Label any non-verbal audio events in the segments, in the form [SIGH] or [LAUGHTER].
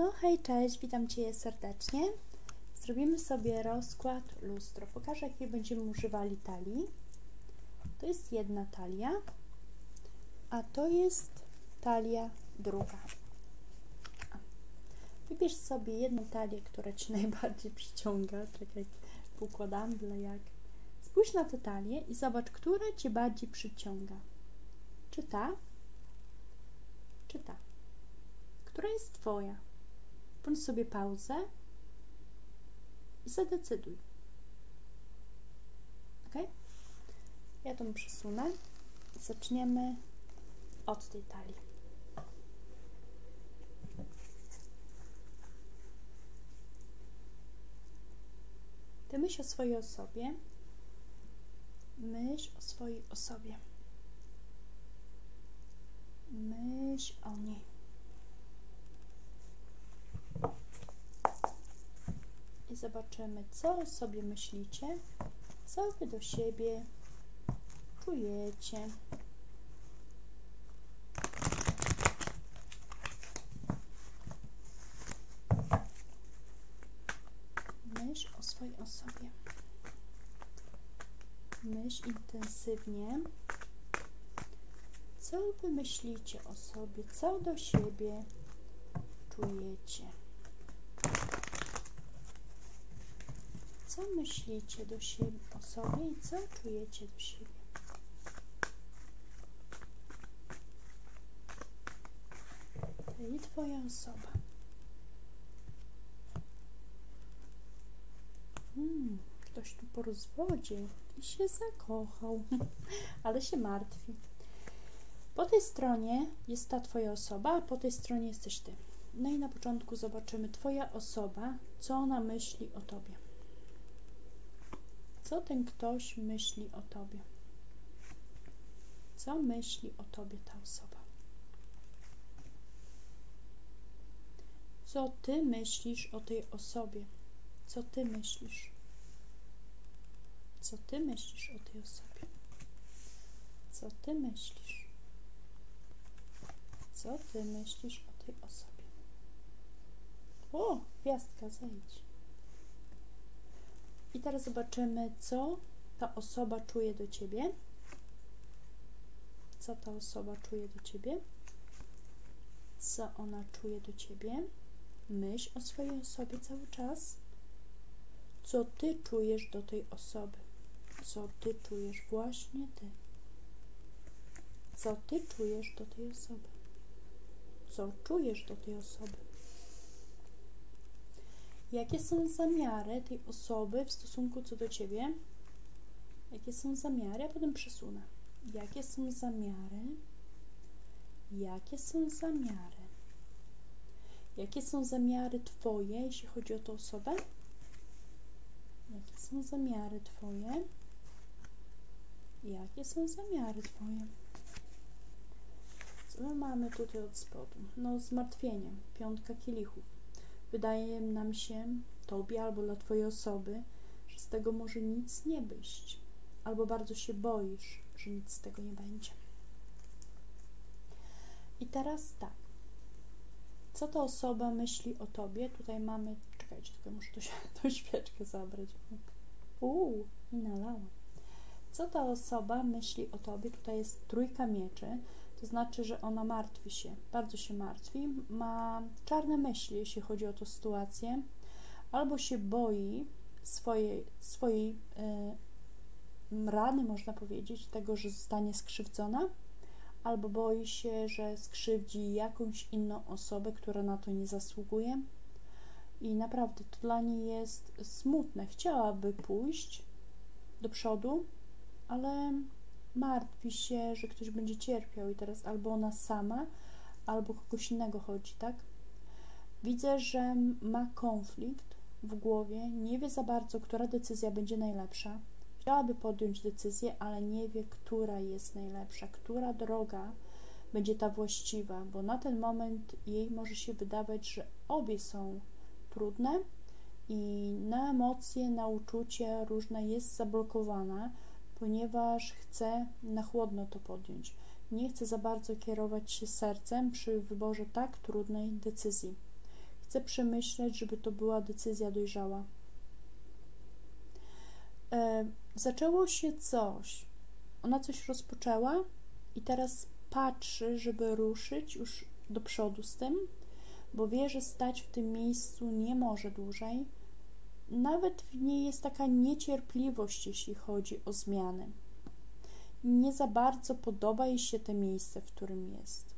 No hej, cześć, witam Cię serdecznie. Zrobimy sobie rozkład lustro. Pokażę, jakiej będziemy używali talii. To jest jedna talia, a to jest talia druga. Wybierz sobie jedną talię, która Ci [LAUGHS] najbardziej przyciąga. Czekaj, układam byle jak. Spójrz na tę talię i zobacz, która Cię bardziej przyciąga. Czy ta? Czy ta? Która jest Twoja? Włącz sobie pauzę i zadecyduj. Ok? Ja to przesunę. Zaczniemy od tej talii. Ty myśl o swojej osobie. Myśl o swojej osobie. Myśl o niej. I zobaczymy, co o sobie myślicie, co wy do siebie czujecie. Myśl o swojej osobie. Myśl intensywnie. Co wy myślicie o sobie, co do siebie czujecie. Co myślicie do siebie o sobie i co czujecie do siebie? Czyli Twoja osoba. Hmm, ktoś tu po rozwodzie i się zakochał, [LAUGHS] ale się martwi. Po tej stronie jest ta Twoja osoba, a po tej stronie jesteś Ty. No i na początku zobaczymy Twoja osoba, co ona myśli o Tobie. Co ten ktoś myśli o Tobie? Co myśli o Tobie ta osoba? Co Ty myślisz o tej osobie? Co Ty myślisz? Co Ty myślisz o tej osobie? Co Ty myślisz? Co Ty myślisz o tej osobie? O, gwiazdka, zejdź. I teraz zobaczymy, co ta osoba czuje do Ciebie. Co ta osoba czuje do Ciebie? Co ona czuje do Ciebie? Myśl o swojej osobie cały czas. Co Ty czujesz do tej osoby? Co Ty czujesz właśnie Ty? Co Ty czujesz do tej osoby? Co czujesz do tej osoby? Jakie są zamiary tej osoby w stosunku co do ciebie? Jakie są zamiary? A potem przesunę. Jakie są zamiary? Jakie są zamiary? Jakie są zamiary Twoje, jeśli chodzi o tę osobę? Jakie są zamiary Twoje? Jakie są zamiary Twoje? Co my mamy tutaj od spodu? No, zmartwienie. Piątka kielichów wydaje nam się, Tobie albo dla Twojej osoby, że z tego może nic nie być, albo bardzo się boisz, że nic z tego nie będzie. I teraz tak. Co ta osoba myśli o Tobie? Tutaj mamy, czekajcie, tylko muszę to, [LAUGHS] tą świeczkę zabrać. Uuu, i nalałam. Co ta osoba myśli o Tobie? Tutaj jest trójka mieczy to znaczy, że ona martwi się, bardzo się martwi, ma czarne myśli, jeśli chodzi o tę sytuację, albo się boi swojej, swojej y, rany, można powiedzieć, tego, że zostanie skrzywdzona, albo boi się, że skrzywdzi jakąś inną osobę, która na to nie zasługuje. I naprawdę to dla niej jest smutne. Chciałaby pójść do przodu, ale martwi się, że ktoś będzie cierpiał i teraz albo ona sama, albo kogoś innego chodzi, tak? Widzę, że ma konflikt w głowie, nie wie za bardzo, która decyzja będzie najlepsza. Chciałaby podjąć decyzję, ale nie wie, która jest najlepsza, która droga będzie ta właściwa, bo na ten moment jej może się wydawać, że obie są trudne i na emocje, na uczucie różne jest zablokowana ponieważ chce na chłodno to podjąć. Nie chce za bardzo kierować się sercem przy wyborze tak trudnej decyzji. Chcę przemyśleć, żeby to była decyzja dojrzała. E, zaczęło się coś. Ona coś rozpoczęła i teraz patrzy, żeby ruszyć już do przodu z tym, bo wie, że stać w tym miejscu nie może dłużej. Nawet w niej jest taka niecierpliwość, jeśli chodzi o zmiany. Nie za bardzo podoba jej się to miejsce, w którym jest.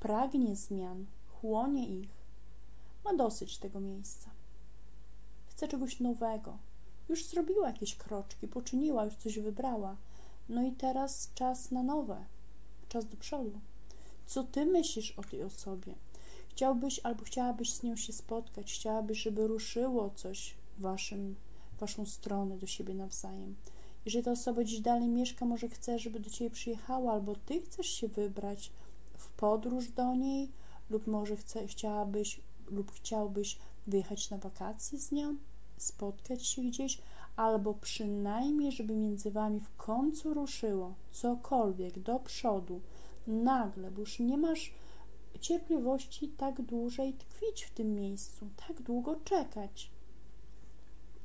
Pragnie zmian, chłonie ich. Ma dosyć tego miejsca. Chce czegoś nowego. Już zrobiła jakieś kroczki, poczyniła, już coś wybrała. No i teraz czas na nowe, czas do przodu. Co ty myślisz o tej osobie? Chciałbyś albo chciałabyś z nią się spotkać, chciałabyś, żeby ruszyło coś w waszym, waszą stronę do siebie nawzajem. Jeżeli ta osoba gdzieś dalej mieszka, może chce, żeby do ciebie przyjechała, albo ty chcesz się wybrać w podróż do niej, lub może chce, chciałabyś lub chciałbyś wyjechać na wakacje z nią, spotkać się gdzieś, albo przynajmniej, żeby między wami w końcu ruszyło cokolwiek do przodu, nagle, bo już nie masz cierpliwości tak dłużej tkwić w tym miejscu, tak długo czekać.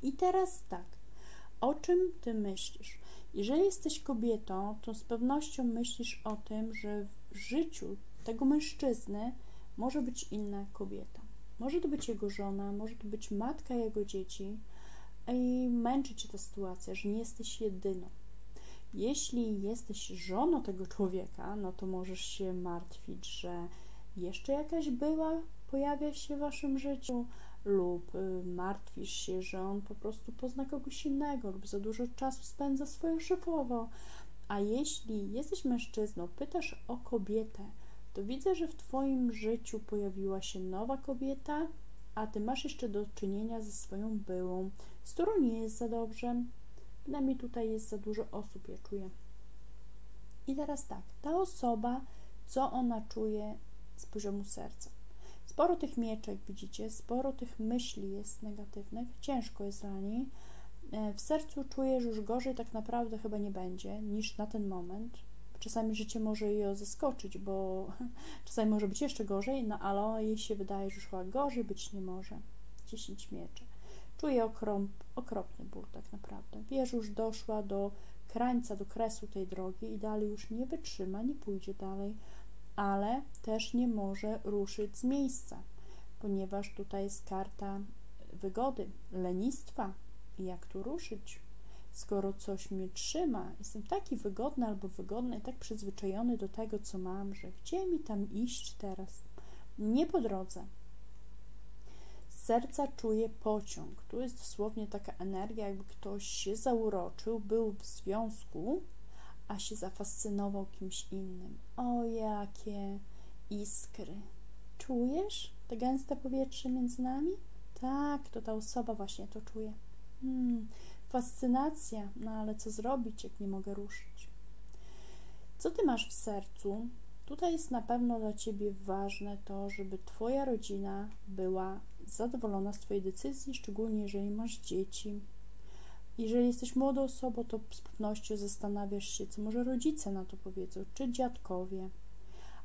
I teraz tak, o czym ty myślisz? Jeżeli jesteś kobietą, to z pewnością myślisz o tym, że w życiu tego mężczyzny może być inna kobieta. Może to być jego żona, może to być matka jego dzieci i męczy cię ta sytuacja, że nie jesteś jedyną. Jeśli jesteś żoną tego człowieka, no to możesz się martwić, że jeszcze jakaś była pojawia się w waszym życiu, lub y, martwisz się, że on po prostu pozna kogoś innego, lub za dużo czasu spędza swoją szefową. A jeśli jesteś mężczyzną, pytasz o kobietę, to widzę, że w Twoim życiu pojawiła się nowa kobieta, a Ty masz jeszcze do czynienia ze swoją byłą, z którą nie jest za dobrze. Przynajmniej tutaj jest za dużo osób, ja czuję. I teraz tak, ta osoba, co ona czuje z poziomu serca. Sporo tych mieczek, widzicie, sporo tych myśli jest negatywnych, ciężko jest dla niej. E, w sercu czuję, że już gorzej tak naprawdę chyba nie będzie niż na ten moment. Czasami życie może ją zaskoczyć, bo [LAUGHS] czasami może być jeszcze gorzej, no ale jej się wydaje, że już chyba gorzej być nie może. 10 mieczy. Czuję okrop, okropny ból tak naprawdę. Wie, że już doszła do krańca, do kresu tej drogi i dalej już nie wytrzyma, nie pójdzie dalej ale też nie może ruszyć z miejsca, ponieważ tutaj jest karta wygody, lenistwa. Jak tu ruszyć? Skoro coś mnie trzyma, jestem taki wygodny albo wygodny, tak przyzwyczajony do tego, co mam, że gdzie mi tam iść teraz? Nie po drodze. Z serca czuję pociąg. Tu jest dosłownie taka energia, jakby ktoś się zauroczył, był w związku, a się zafascynował kimś innym. O, jakie iskry! Czujesz te gęste powietrze między nami? Tak, to ta osoba właśnie to czuje. Hmm, fascynacja, no ale co zrobić, jak nie mogę ruszyć? Co ty masz w sercu? Tutaj jest na pewno dla ciebie ważne to, żeby twoja rodzina była zadowolona z twojej decyzji, szczególnie jeżeli masz dzieci, jeżeli jesteś młodą osobą, to z pewnością zastanawiasz się, co może rodzice na to powiedzą, czy dziadkowie.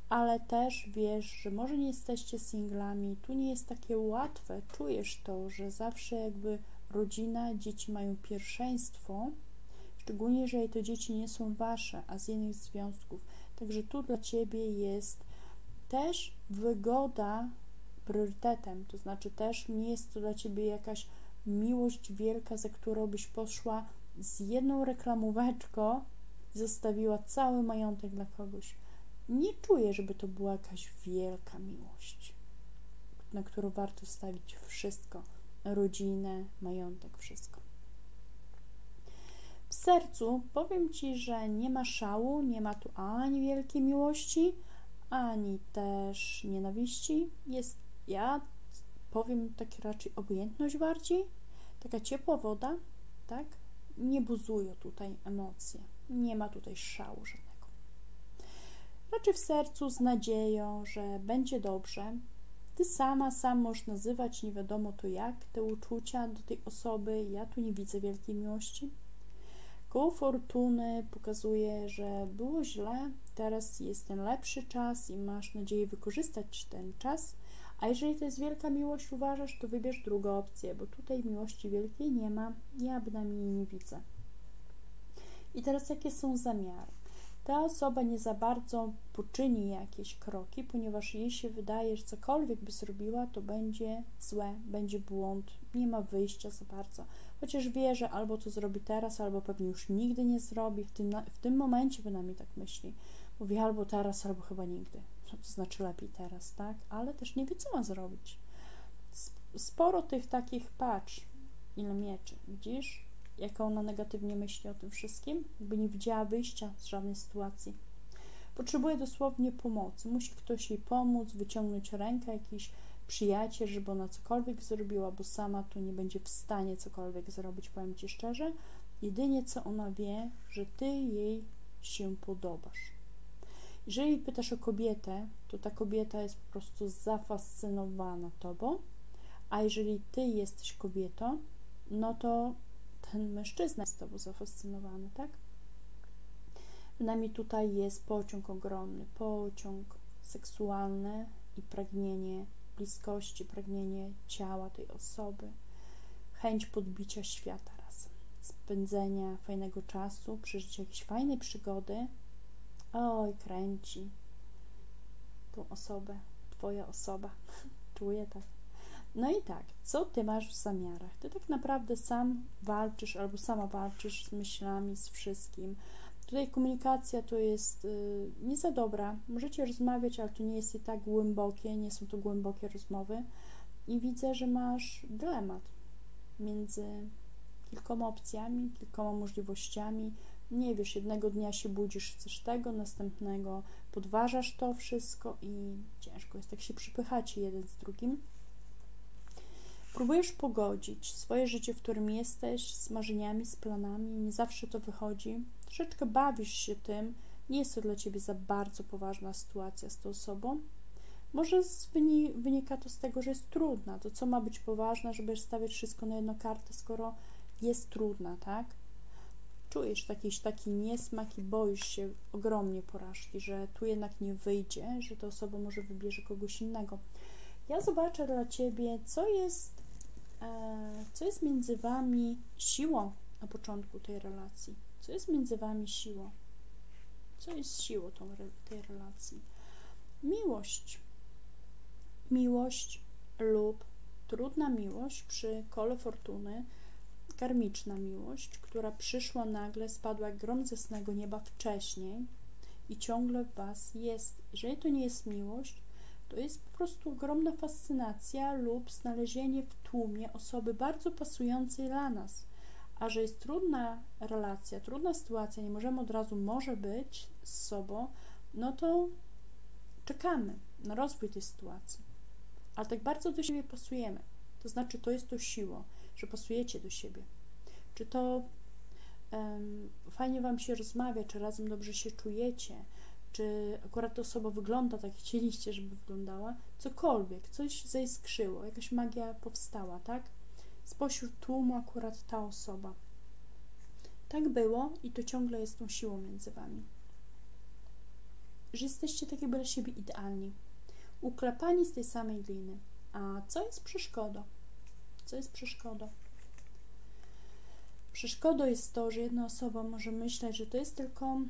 Ale też wiesz, że może nie jesteście singlami, tu nie jest takie łatwe. Czujesz to, że zawsze jakby rodzina, dzieci mają pierwszeństwo, szczególnie jeżeli to dzieci nie są wasze, a z innych związków. Także tu dla ciebie jest też wygoda priorytetem, to znaczy też nie jest to dla ciebie jakaś miłość wielka, za którą byś poszła z jedną reklamóweczką, zostawiła cały majątek dla kogoś. Nie czuję, żeby to była jakaś wielka miłość, na którą warto stawić wszystko rodzinę, majątek, wszystko. W sercu powiem ci, że nie ma szału, nie ma tu ani wielkiej miłości, ani też nienawiści. Jest, ja powiem tak raczej obojętność bardziej, taka ciepła woda, tak? Nie buzują tutaj emocje, nie ma tutaj szału żadnego. Raczej w sercu z nadzieją, że będzie dobrze. Ty sama, sam możesz nazywać nie wiadomo to jak te uczucia do tej osoby. Ja tu nie widzę wielkiej miłości. Koło fortuny pokazuje, że było źle, teraz jest ten lepszy czas i masz nadzieję wykorzystać ten czas. A jeżeli to jest wielka miłość, uważasz, to wybierz drugą opcję, bo tutaj miłości wielkiej nie ma, ja bynajmniej nie widzę. I teraz jakie są zamiary? Ta osoba nie za bardzo poczyni jakieś kroki, ponieważ jej się wydaje, że cokolwiek by zrobiła, to będzie złe, będzie błąd, nie ma wyjścia za bardzo. Chociaż wie, że albo to zrobi teraz, albo pewnie już nigdy nie zrobi, w tym, w tym momencie bynajmniej tak myśli. Mówi albo teraz, albo chyba nigdy. To znaczy lepiej teraz, tak? Ale też nie wie, co ma zrobić. Sporo tych takich, patrz, ile mieczy, widzisz? jak ona negatywnie myśli o tym wszystkim, jakby nie widziała wyjścia z żadnej sytuacji. Potrzebuje dosłownie pomocy. Musi ktoś jej pomóc, wyciągnąć rękę, jakiś przyjaciel, żeby ona cokolwiek zrobiła, bo sama tu nie będzie w stanie cokolwiek zrobić, powiem Ci szczerze. Jedynie co ona wie, że Ty jej się podobasz. Jeżeli pytasz o kobietę, to ta kobieta jest po prostu zafascynowana Tobą, a jeżeli Ty jesteś kobietą, no to ten mężczyzna jest tobą zafascynowany, tak? Nami tutaj jest pociąg ogromny, pociąg seksualny i pragnienie bliskości, pragnienie ciała tej osoby, chęć podbicia świata razem, spędzenia fajnego czasu, przeżycia jakiejś fajnej przygody. Oj, kręci tą osobę, twoja osoba. [LAUGHS] Czuję tak. No i tak, co ty masz w zamiarach? Ty tak naprawdę sam walczysz albo sama walczysz z myślami, z wszystkim. Tutaj komunikacja to jest yy, nie za dobra. Możecie rozmawiać, ale to nie jest i tak głębokie, nie są to głębokie rozmowy. I widzę, że masz dylemat między kilkoma opcjami, kilkoma możliwościami. Nie wiesz, jednego dnia się budzisz, chcesz tego, następnego podważasz to wszystko i ciężko jest tak się przypychać jeden z drugim. Próbujesz pogodzić swoje życie, w którym jesteś, z marzeniami, z planami, nie zawsze to wychodzi. Troszeczkę bawisz się tym, nie jest to dla ciebie za bardzo poważna sytuacja z tą osobą. Może wynika to z tego, że jest trudna. To co ma być poważne, żeby stawiać wszystko na jedną kartę, skoro jest trudna, tak? Czujesz jakiś taki niesmak i boisz się ogromnie porażki, że tu jednak nie wyjdzie, że ta osoba może wybierze kogoś innego. Ja zobaczę dla ciebie, co jest E, co jest między wami siłą na początku tej relacji? Co jest między wami siłą? Co jest siłą tą, tej relacji? Miłość. Miłość lub trudna miłość przy kole fortuny, karmiczna miłość, która przyszła nagle, spadła jak grom ze snego nieba wcześniej i ciągle w Was jest. Jeżeli to nie jest miłość, to jest po prostu ogromna fascynacja lub znalezienie w tłumie osoby bardzo pasującej dla nas. A że jest trudna relacja, trudna sytuacja, nie możemy od razu może być z sobą, no to czekamy na rozwój tej sytuacji. Ale tak bardzo do siebie pasujemy. To znaczy, to jest to siłą, że pasujecie do siebie. Czy to um, fajnie Wam się rozmawia, czy razem dobrze się czujecie, czy akurat osoba wygląda tak, chcieliście, żeby wyglądała, cokolwiek, coś zaiskrzyło, jakaś magia powstała, tak? Spośród tłumu akurat ta osoba. Tak było i to ciągle jest tą siłą między wami. Że jesteście takie dla siebie idealni, uklepani z tej samej gliny. A co jest przeszkodą? Co jest przeszkodą? Przeszkodą jest to, że jedna osoba może myśleć, że to jest tylko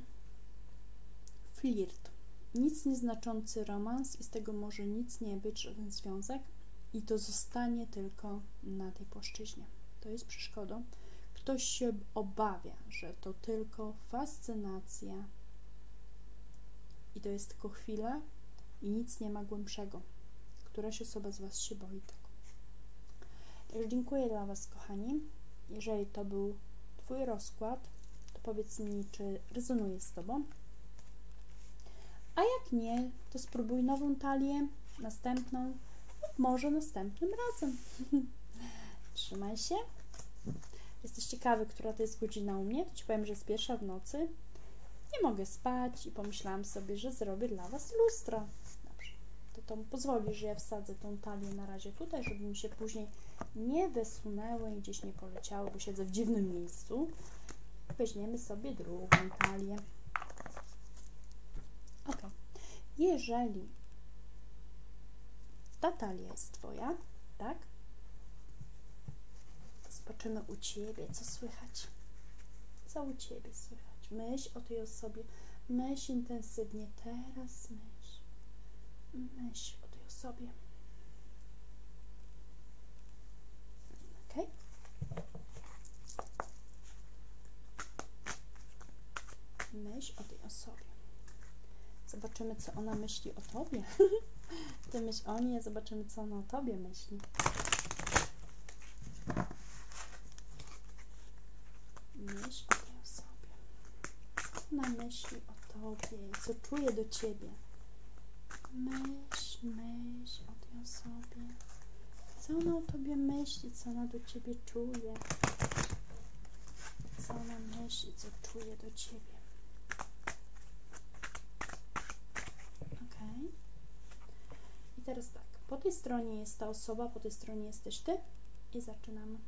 flirt. Nic nieznaczący romans i z tego może nic nie być, żaden związek i to zostanie tylko na tej płaszczyźnie. To jest przeszkodą. Ktoś się obawia, że to tylko fascynacja i to jest tylko chwila i nic nie ma głębszego. Któraś osoba z Was się boi. Także dziękuję dla Was, kochani. Jeżeli to był Twój rozkład, to powiedz mi, czy rezonuje z Tobą. A jak nie, to spróbuj nową talię, następną lub może następnym razem. [LAUGHS] Trzymaj się. Jesteś ciekawy, która to jest godzina u mnie? To Ci powiem, że jest pierwsza w nocy. Nie mogę spać i pomyślałam sobie, że zrobię dla Was lustro. Dobrze. To to pozwoli, że ja wsadzę tą talię na razie tutaj, żeby mi się później nie wysunęły i gdzieś nie poleciały, bo siedzę w dziwnym miejscu. Weźmiemy sobie drugą talię. Jeżeli ta talia jest Twoja, tak? Zobaczymy u Ciebie, co słychać. Co u Ciebie słychać? Myśl o tej osobie. Myśl intensywnie. Teraz myśl. Myśl o tej osobie. Ok? Myśl o tej osobie. Zobaczymy, co ona myśli o Tobie. [LAUGHS] Ty myśl o niej, zobaczymy, co ona o Tobie myśli. Myśl o tej osobie. Co ona myśli o Tobie co czuje do Ciebie. Myśl, myśl o tej osobie. Co ona o Tobie myśli, co ona do Ciebie czuje. Co ona myśli, co czuje do Ciebie. Ok. I teraz tak. Po tej stronie jest ta osoba, po tej stronie jesteś Ty i zaczynamy.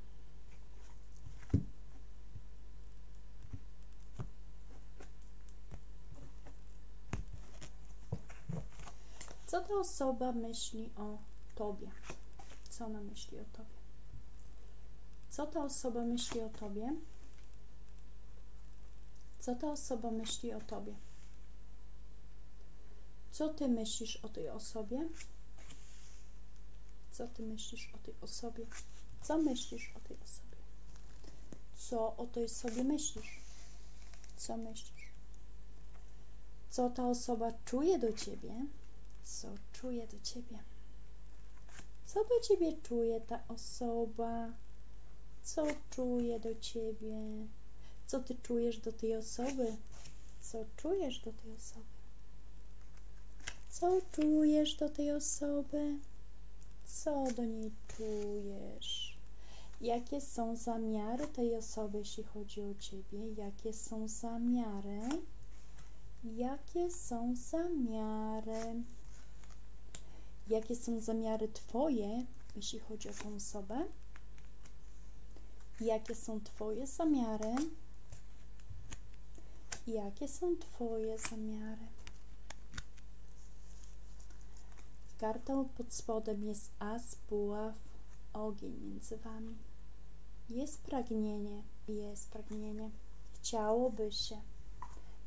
Co ta osoba myśli o Tobie? Co ona myśli o Tobie? Co ta osoba myśli o Tobie? Co ta osoba myśli o Tobie? Co Ty myślisz o tej osobie? Co Ty myślisz o tej osobie? Co myślisz o tej osobie? Co o tej sobie myślisz? Co myślisz? Co ta osoba czuje do Ciebie? Co czuje do Ciebie? Co do Ciebie czuje ta osoba? Co czuje do Ciebie? Co Ty czujesz do tej osoby? Co czujesz do tej osoby? Co czujesz do tej osoby? Co do niej czujesz? Jakie są zamiary tej osoby, jeśli chodzi o Ciebie? Jakie są zamiary? Jakie są zamiary? Jakie są zamiary Twoje, jeśli chodzi o tą osobę? Jakie są Twoje zamiary? Jakie są Twoje zamiary? Kartą pod spodem jest as, buław, ogień między Wami. Jest pragnienie, jest pragnienie. Chciałoby się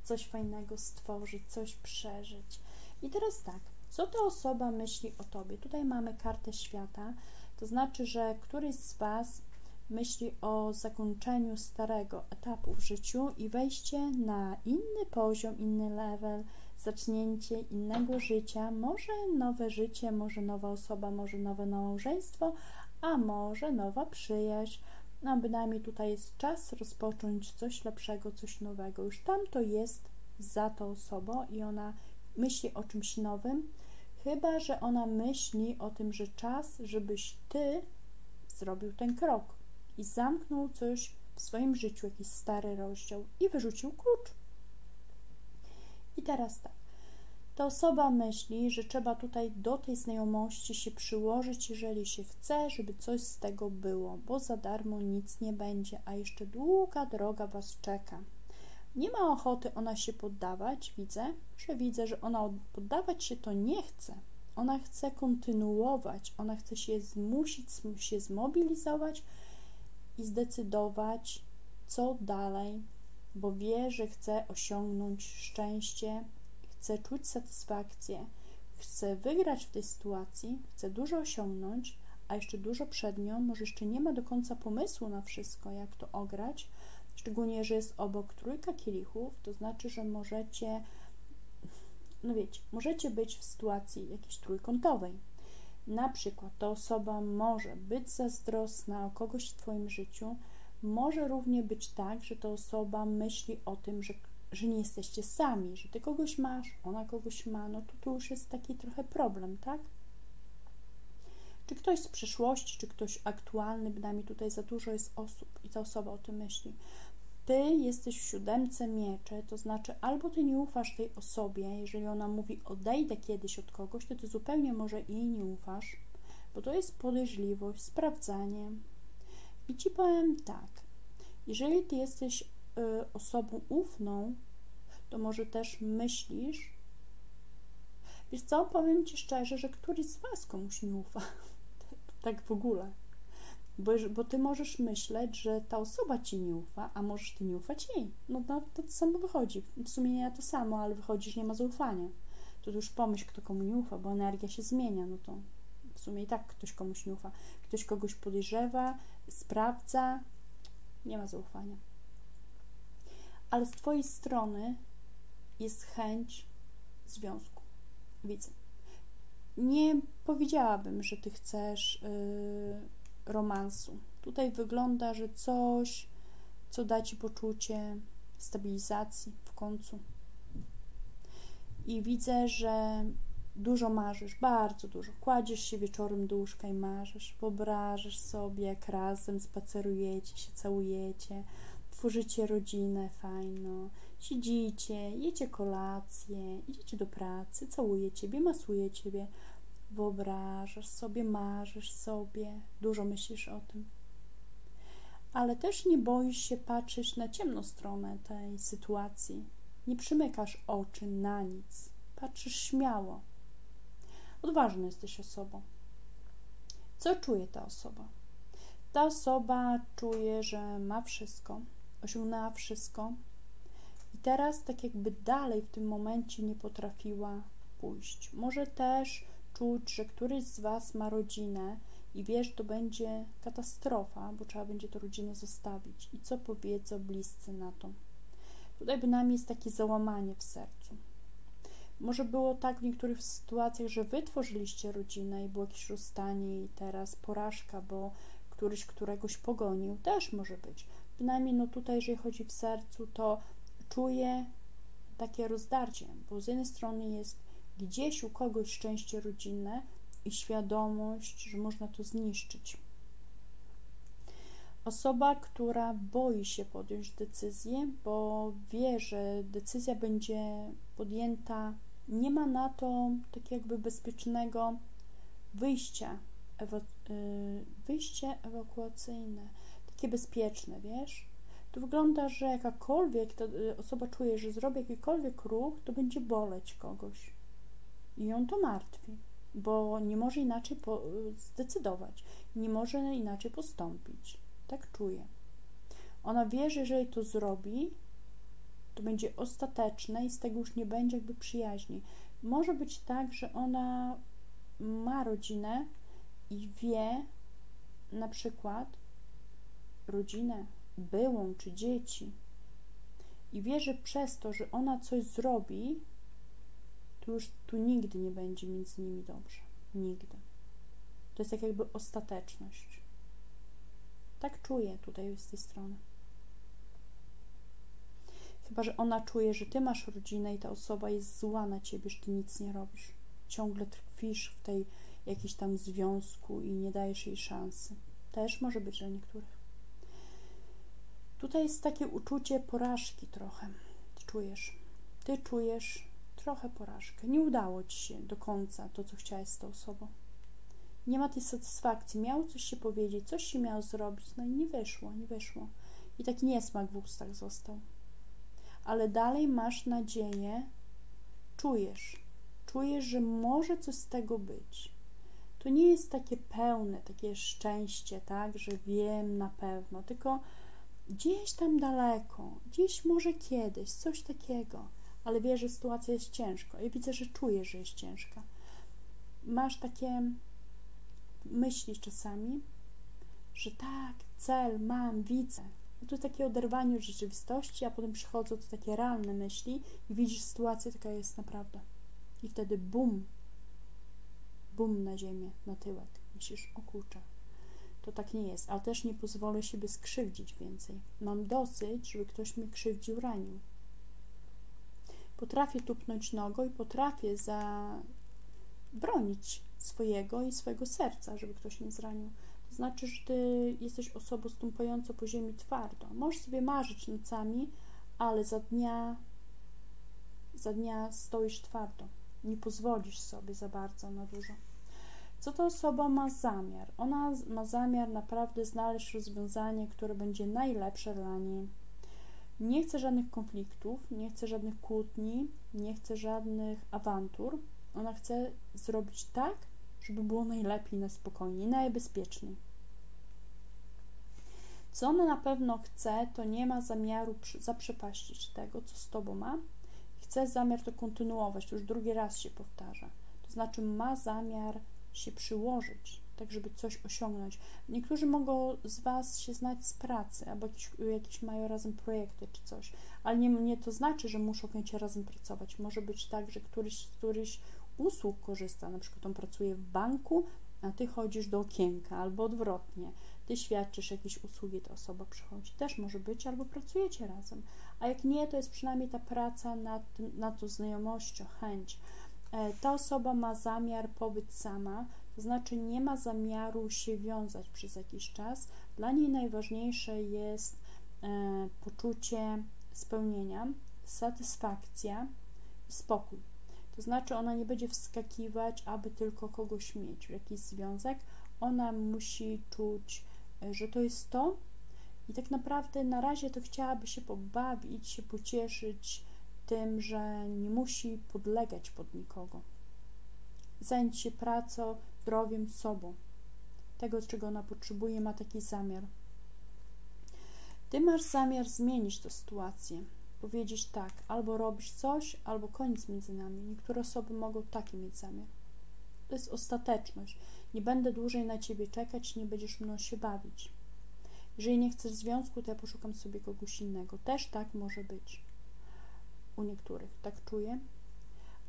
coś fajnego stworzyć, coś przeżyć. I teraz tak, co ta osoba myśli o Tobie? Tutaj mamy kartę świata, to znaczy, że któryś z Was myśli o zakończeniu starego etapu w życiu i wejście na inny poziom, inny level, zacznięcie innego życia, może nowe życie, może nowa osoba, może nowe małżeństwo, a może nowa przyjaźń. No, bynajmniej tutaj jest czas rozpocząć coś lepszego, coś nowego. Już tam to jest za tą osobą i ona myśli o czymś nowym, chyba że ona myśli o tym, że czas, żebyś ty zrobił ten krok i zamknął coś w swoim życiu, jakiś stary rozdział i wyrzucił klucz. I teraz tak. Ta osoba myśli, że trzeba tutaj do tej znajomości się przyłożyć, jeżeli się chce, żeby coś z tego było, bo za darmo nic nie będzie, a jeszcze długa droga Was czeka. Nie ma ochoty ona się poddawać, widzę, że widzę, że ona poddawać się to nie chce. Ona chce kontynuować, ona chce się zmusić, się zmobilizować i zdecydować, co dalej, bo wie, że chce osiągnąć szczęście, chce czuć satysfakcję, chce wygrać w tej sytuacji, chce dużo osiągnąć, a jeszcze dużo przed nią, może jeszcze nie ma do końca pomysłu na wszystko, jak to ograć, szczególnie, że jest obok trójka kielichów, to znaczy, że możecie, no wiecie, możecie być w sytuacji jakiejś trójkątowej. Na przykład ta osoba może być zazdrosna o kogoś w Twoim życiu, może równie być tak, że ta osoba myśli o tym, że, że nie jesteście sami, że Ty kogoś masz, ona kogoś ma, no to tu już jest taki trochę problem, tak? Czy ktoś z przyszłości, czy ktoś aktualny, bynajmniej tutaj za dużo jest osób i ta osoba o tym myśli ty jesteś w siódemce miecze, to znaczy albo ty nie ufasz tej osobie, jeżeli ona mówi odejdę kiedyś od kogoś, to ty zupełnie może jej nie ufasz, bo to jest podejrzliwość, sprawdzanie. I ci powiem tak, jeżeli ty jesteś y, osobą ufną, to może też myślisz, Wiesz co, powiem Ci szczerze, że któryś z Was komuś nie ufa. [LAUGHS] tak w ogóle. Bo, bo Ty możesz myśleć, że ta osoba Ci nie ufa, a możesz Ty nie ufać jej. No, no to, samo wychodzi. W sumie nie to samo, ale wychodzi, że nie ma zaufania. To już pomyśl, kto komu nie ufa, bo energia się zmienia, no to w sumie i tak ktoś komuś nie ufa. Ktoś kogoś podejrzewa, sprawdza, nie ma zaufania. Ale z Twojej strony jest chęć związku. Widzę. Nie powiedziałabym, że Ty chcesz yy, romansu. Tutaj wygląda, że coś, co da Ci poczucie stabilizacji w końcu. I widzę, że dużo marzysz, bardzo dużo. Kładziesz się wieczorem do łóżka i marzysz. Wyobrażasz sobie, jak razem spacerujecie się, całujecie, tworzycie rodzinę fajną, siedzicie, jecie kolację, idziecie do pracy, całuje ciebie, masuje ciebie. Wyobrażasz sobie, marzysz sobie, dużo myślisz o tym. Ale też nie boisz się patrzeć na ciemną stronę tej sytuacji. Nie przymykasz oczy na nic. Patrzysz śmiało. Odważny jesteś osobą. Co czuje ta osoba? Ta osoba czuje, że ma wszystko, osiągnęła wszystko i teraz tak jakby dalej w tym momencie nie potrafiła pójść. Może też czuć, że któryś z Was ma rodzinę i wiesz, to będzie katastrofa, bo trzeba będzie tę rodzinę zostawić. I co powiedzą bliscy na to? Tutaj bynajmniej jest takie załamanie w sercu. Może było tak w niektórych sytuacjach, że wy tworzyliście rodzinę i było jakieś rozstanie i teraz porażka, bo któryś któregoś pogonił, też może być. Bynajmniej no tutaj, jeżeli chodzi w sercu, to czuję takie rozdarcie, bo z jednej strony jest gdzieś u kogoś szczęście rodzinne i świadomość, że można to zniszczyć. Osoba, która boi się podjąć decyzję, bo wie, że decyzja będzie podjęta nie ma na to tak jakby bezpiecznego wyjścia, ewa, y, wyjście ewakuacyjne, takie bezpieczne, wiesz? To wygląda, że jakakolwiek y, osoba czuje, że zrobi jakikolwiek ruch, to będzie boleć kogoś. I ją to martwi, bo nie może inaczej zdecydować, nie może inaczej postąpić. Tak czuje. Ona wie, że jeżeli to zrobi, to będzie ostateczne i z tego już nie będzie jakby przyjaźni. Może być tak, że ona ma rodzinę i wie na przykład rodzinę byłą czy dzieci i wie, że przez to, że ona coś zrobi, to już tu nigdy nie będzie między nimi dobrze. Nigdy. To jest tak jakby ostateczność. Tak czuję tutaj z tej strony. Chyba, że ona czuje, że ty masz rodzinę i ta osoba jest zła na ciebie, że ty nic nie robisz. Ciągle tkwisz w tej jakiś tam związku i nie dajesz jej szansy. Też może być dla niektórych. Tutaj jest takie uczucie porażki trochę. Ty czujesz. Ty czujesz trochę porażkę. Nie udało ci się do końca to, co chciałeś z tą osobą. Nie ma tej satysfakcji. Miał coś się powiedzieć, coś się miał zrobić, no i nie wyszło, nie wyszło. I taki niesmak w ustach został ale dalej masz nadzieję, czujesz, czujesz, że może coś z tego być. To nie jest takie pełne, takie szczęście, tak, że wiem na pewno, tylko gdzieś tam daleko, gdzieś może kiedyś, coś takiego, ale wiesz, że sytuacja jest ciężka. Ja widzę, że czujesz, że jest ciężka. Masz takie myśli czasami, że tak, cel mam, widzę, to jest takie oderwanie od rzeczywistości, a potem przychodzą to takie realne myśli i widzisz sytuację, taka jest naprawdę. I wtedy bum, bum na ziemię, na tyłek. Myślisz, o kurczę, to tak nie jest, ale też nie pozwolę siebie skrzywdzić więcej. Mam dosyć, żeby ktoś mnie krzywdził, ranił. Potrafię tupnąć nogą i potrafię za bronić swojego i swojego serca, żeby ktoś nie zranił znaczy, że ty jesteś osobą stąpającą po ziemi twardo. Możesz sobie marzyć nocami, ale za dnia, za dnia stoisz twardo. Nie pozwolisz sobie za bardzo na dużo. Co ta osoba ma zamiar? Ona ma zamiar naprawdę znaleźć rozwiązanie, które będzie najlepsze dla niej. Nie chce żadnych konfliktów, nie chce żadnych kłótni, nie chce żadnych awantur. Ona chce zrobić tak, żeby było najlepiej, na spokojniej, najbezpieczniej. Co ona na pewno chce, to nie ma zamiaru zaprzepaścić tego, co z tobą ma. Chce zamiar to kontynuować, to już drugi raz się powtarza. To znaczy ma zamiar się przyłożyć, tak żeby coś osiągnąć. Niektórzy mogą z Was się znać z pracy, albo jakieś, jakieś mają razem projekty czy coś, ale nie, nie to znaczy, że muszą koniecznie razem pracować. Może być tak, że któryś z któryś usług korzysta, na przykład on pracuje w banku, a Ty chodzisz do okienka, albo odwrotnie. Ty świadczysz jakieś usługi, ta osoba przychodzi. Też może być, albo pracujecie razem. A jak nie, to jest przynajmniej ta praca nad, nad tą znajomością, chęć. E, ta osoba ma zamiar pobyć sama, to znaczy nie ma zamiaru się wiązać przez jakiś czas. Dla niej najważniejsze jest e, poczucie spełnienia, satysfakcja i spokój. To znaczy ona nie będzie wskakiwać, aby tylko kogoś mieć w jakiś związek. Ona musi czuć, e, że to jest to i tak naprawdę na razie to chciałaby się pobawić, się pocieszyć tym, że nie musi podlegać pod nikogo. Zająć się pracą, zdrowiem, sobą. Tego, czego ona potrzebuje, ma taki zamiar. Ty masz zamiar zmienić tę sytuację. Powiedzieć tak, albo robisz coś, albo koniec między nami. Niektóre osoby mogą taki mieć zamiar. To jest ostateczność. Nie będę dłużej na ciebie czekać, nie będziesz mną się bawić. Jeżeli nie chcesz związku, to ja poszukam sobie kogoś innego. Też tak może być. U niektórych tak czuję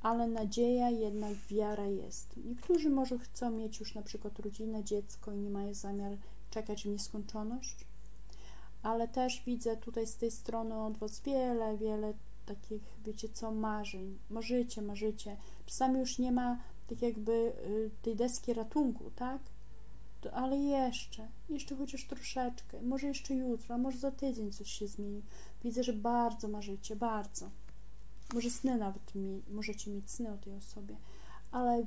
ale nadzieja, jednak wiara jest. Niektórzy może chcą mieć już na przykład rodzinę, dziecko i nie mają zamiar czekać w nieskończoność, ale też widzę tutaj z tej strony od Was wiele, wiele takich, wiecie co, marzeń. Marzycie, marzycie. Czasami już nie ma tak jakby y, tej deski ratunku, tak? To, ale jeszcze, jeszcze chociaż troszeczkę, może jeszcze jutro, a może za tydzień coś się zmieni. Widzę, że bardzo marzycie, bardzo. Może sny nawet mi, możecie mieć sny o tej osobie, ale,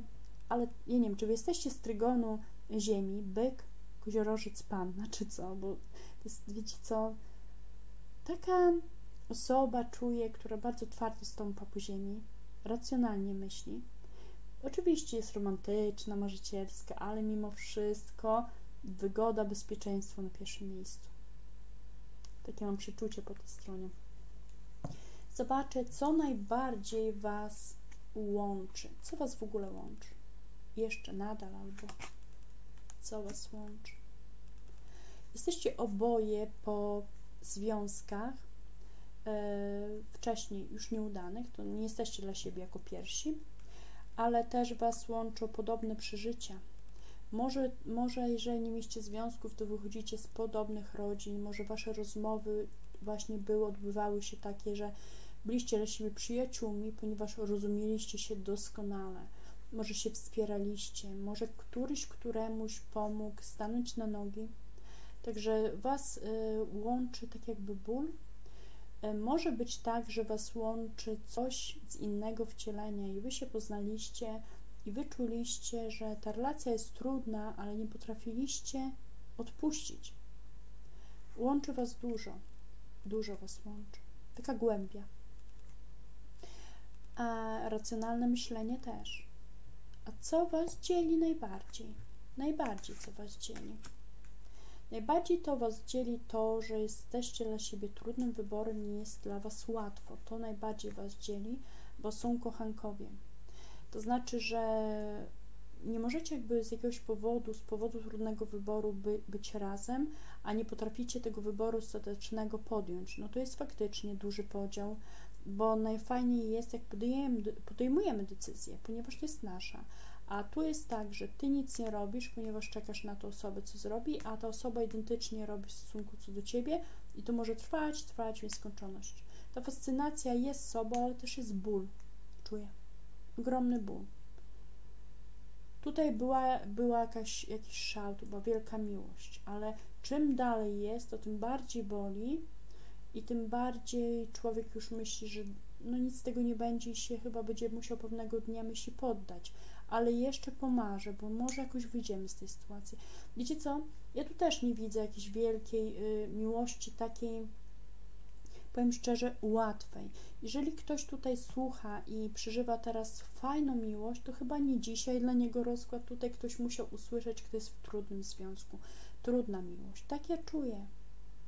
ale ja nie wiem, czy wy jesteście z trygonu ziemi, byk, koziorożec, panna, [LAUGHS] czy co, bo to jest, wiecie co, taka osoba czuje, która bardzo twardo stąpa po ziemi, racjonalnie myśli. Oczywiście jest romantyczna, marzycielska, ale mimo wszystko wygoda, bezpieczeństwo na pierwszym miejscu. Takie mam przeczucie po tej stronie zobaczę, co najbardziej Was łączy. Co Was w ogóle łączy? Jeszcze nadal albo co Was łączy? Jesteście oboje po związkach e, wcześniej już nieudanych, to nie jesteście dla siebie jako pierwsi, ale też Was łączą podobne przeżycia. Może, może jeżeli nie mieliście związków, to wychodzicie z podobnych rodzin, może Wasze rozmowy właśnie były, odbywały się takie, że Byliście dla siebie przyjaciółmi, ponieważ rozumieliście się doskonale. Może się wspieraliście, może któryś któremuś pomógł stanąć na nogi. Także Was y, łączy tak jakby ból. Y, może być tak, że Was łączy coś z innego wcielenia i Wy się poznaliście i wyczuliście, że ta relacja jest trudna, ale nie potrafiliście odpuścić. Łączy Was dużo, dużo Was łączy. Taka głębia a racjonalne myślenie też. A co Was dzieli najbardziej? Najbardziej co Was dzieli? Najbardziej to Was dzieli to, że jesteście dla siebie trudnym wyborem, nie jest dla Was łatwo. To najbardziej Was dzieli, bo są kochankowie. To znaczy, że nie możecie jakby z jakiegoś powodu, z powodu trudnego wyboru by, być razem, a nie potraficie tego wyboru ostatecznego podjąć. No to jest faktycznie duży podział bo najfajniej jest, jak podejmujemy, podejmujemy decyzję, ponieważ to jest nasza. A tu jest tak, że ty nic nie robisz, ponieważ czekasz na tę osobę, co zrobi, a ta osoba identycznie robi w stosunku co do ciebie i to może trwać, trwać w nieskończoność. Ta fascynacja jest sobą, ale też jest ból. Czuję. Ogromny ból. Tutaj była, była jakaś, jakiś szał, to była wielka miłość, ale czym dalej jest, to tym bardziej boli, i tym bardziej człowiek już myśli, że no nic z tego nie będzie i się chyba będzie musiał pewnego dnia myśli poddać, ale jeszcze pomarzę, bo może jakoś wyjdziemy z tej sytuacji. Wiecie co? Ja tu też nie widzę jakiejś wielkiej y, miłości takiej powiem szczerze, łatwej. Jeżeli ktoś tutaj słucha i przeżywa teraz fajną miłość, to chyba nie dzisiaj dla niego rozkład. Tutaj ktoś musiał usłyszeć, kto jest w trudnym związku. Trudna miłość. Tak ja czuję.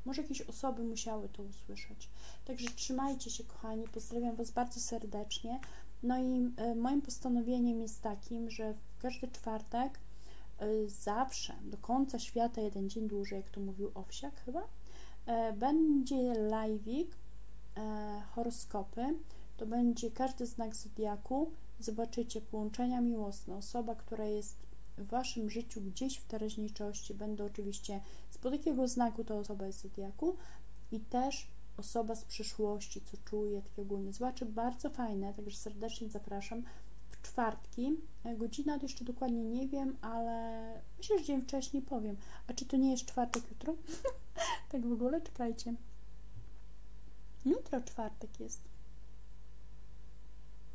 Może jakieś osoby musiały to usłyszeć. Także trzymajcie się, kochani. Pozdrawiam Was bardzo serdecznie. No i y, moim postanowieniem jest takim, że w każdy czwartek y, zawsze do końca świata jeden dzień dłużej, jak to mówił Owsiak chyba, y, będzie live'ik, horoskopy. To będzie każdy znak zodiaku. Zobaczycie połączenia miłosne. Osoba, która jest w Waszym życiu gdzieś w teraźniejszości, będę oczywiście spod jakiego znaku ta osoba jest zodiaku i też osoba z przyszłości, co czuje, takie ogólnie. Zobaczy, bardzo fajne, także serdecznie zapraszam. W czwartki, e, godzina to jeszcze dokładnie nie wiem, ale myślę, że dzień wcześniej powiem. A czy to nie jest czwartek jutro? [LAUGHS] tak w ogóle, czekajcie. Jutro czwartek jest.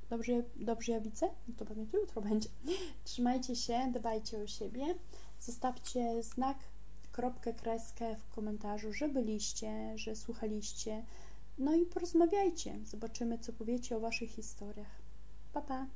Dobrze, dobrze ja widzę? No to pewnie to jutro będzie. [LAUGHS] Trzymajcie się, dbajcie o siebie. Zostawcie znak kropkę, kreskę w komentarzu, że byliście, że słuchaliście. No i porozmawiajcie. Zobaczymy, co powiecie o Waszych historiach. Pa, pa!